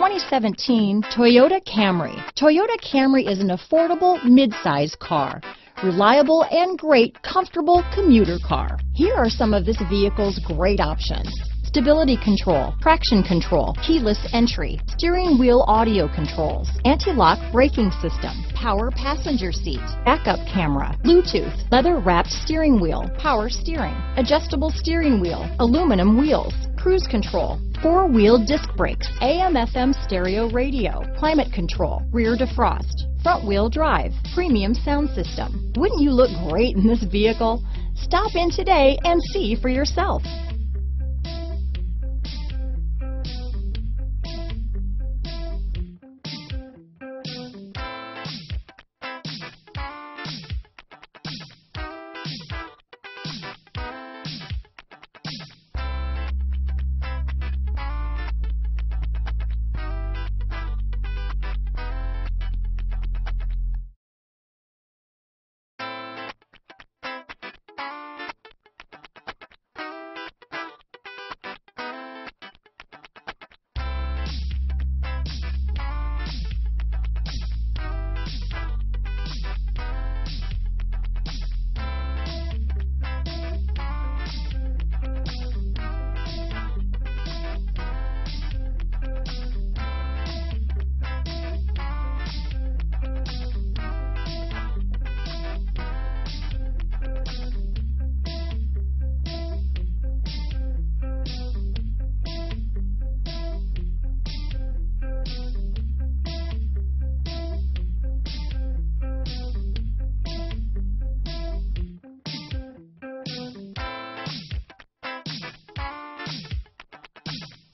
2017 Toyota Camry. Toyota Camry is an affordable midsize car. Reliable and great comfortable commuter car. Here are some of this vehicle's great options. Stability control, traction control, keyless entry, steering wheel audio controls, anti-lock braking system, power passenger seat, backup camera, Bluetooth, leather wrapped steering wheel, power steering, adjustable steering wheel, aluminum wheels, cruise control, four-wheel disc brakes, AM FM stereo radio, climate control, rear defrost, front wheel drive, premium sound system. Wouldn't you look great in this vehicle? Stop in today and see for yourself.